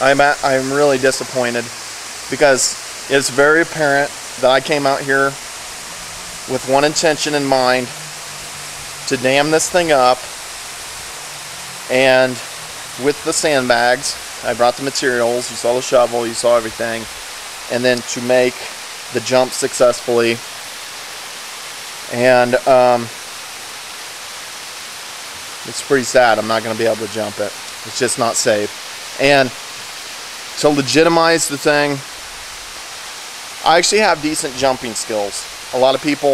I'm at, I'm really disappointed because it's very apparent that I came out here with one intention in mind to dam this thing up and with the sandbags I brought the materials you saw the shovel you saw everything and then to make the jump successfully. And um, it's pretty sad I'm not going to be able to jump it. It's just not safe. And to legitimize the thing. I actually have decent jumping skills. A lot of people